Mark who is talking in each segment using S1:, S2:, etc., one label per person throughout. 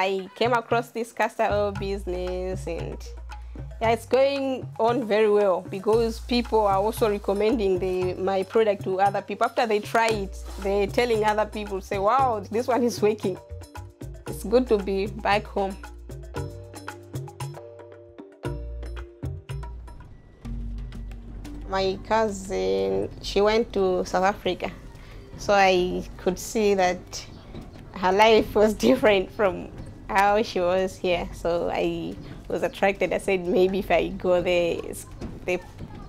S1: I came across this castor oil business and yeah, it's going on very well because people are also recommending the, my product to other people. After they try it, they're telling other people, say, wow, this one is working. It's good to be back home. My cousin, she went to South Africa, so I could see that her life was different from how she was here. So I was attracted. I said maybe if I go there, the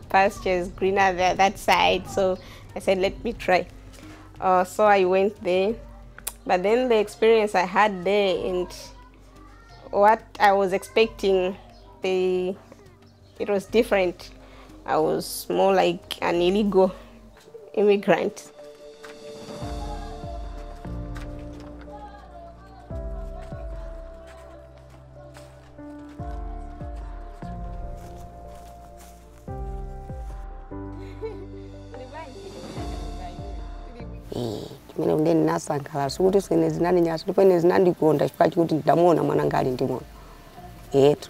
S1: pasture is greener there that side. So I said let me try. Uh, so I went there, but then the experience I had there and what I was expecting, the it was different. I was more like an illegal immigrant.
S2: Mene unde ndinasangalala sikuti sine zinandinyasa ndipo ine zinandikonda chifukwa chikuti ndamuona mwananga ali ndimono etu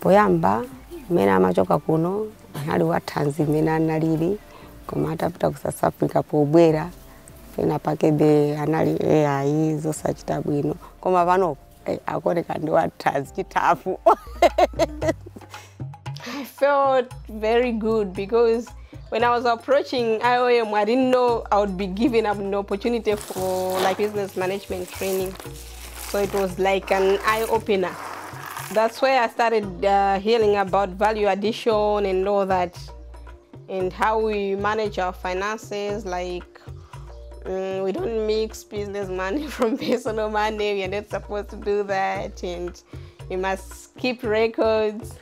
S2: poyamba mmene amachoka kuno anali wathanzi mmene analili koma atapita ku south africa pobwera pena pakebe anali eyayi zosachita bwino. Koma panopo eh, akuoneka ndi wathanzi chithafu.
S1: I felt very good because when I was approaching IOM, I didn't know I would be given an opportunity for like business management training. So it was like an eye opener. That's where I started uh, hearing about value addition and all that, and how we manage our finances. Like mm, we don't mix business money from personal money. We are not supposed to do that, and we must keep records.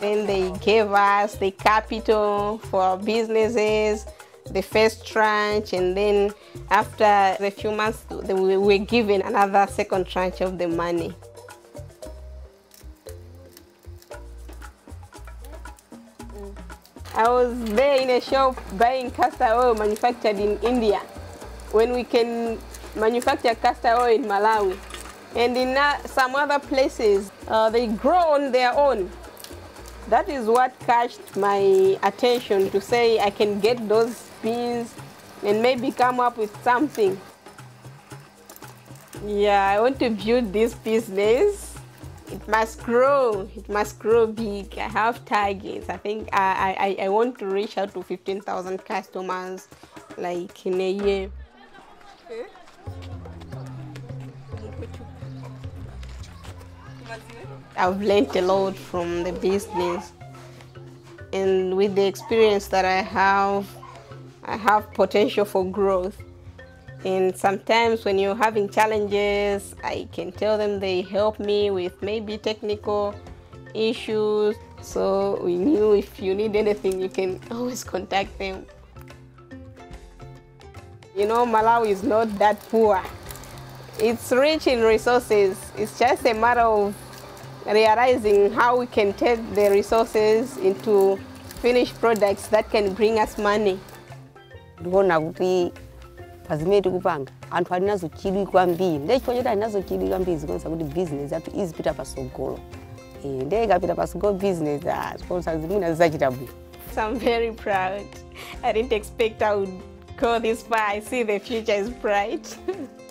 S1: Then they gave us the capital for our businesses, the first tranche, and then after a few months, we were given another second tranche of the money. I was there in a shop buying castor oil manufactured in India when we can manufacture castor oil in Malawi. And in uh, some other places, uh, they grow on their own. That is what catched my attention to say I can get those beans and maybe come up with something. Yeah, I want to build this business. It must grow. It must grow big. I have targets. I think I, I, I want to reach out to 15,000 customers like in a year. I've learned a lot from the business. And with the experience that I have, I have potential for growth. And sometimes when you're having challenges, I can tell them they help me with maybe technical issues. So we knew if you need anything, you can always contact them. You know, Malawi is not that poor. It's rich in resources. It's just a matter of realizing how we can take the resources into finished products that can bring us money.
S2: ndikuona kuti pazimene tikupanga anthu ali nazo chidwi kwambiri ndiye chifukwa choti ali nazo chidwi kwambiri zikuonesa kuti business yathu izipita pasogolo ndiye ikapita pasogolo business sponsors mwina zidzachita bwino
S1: I'm very proud. I didn't expect I would go this far. I see the future is bright.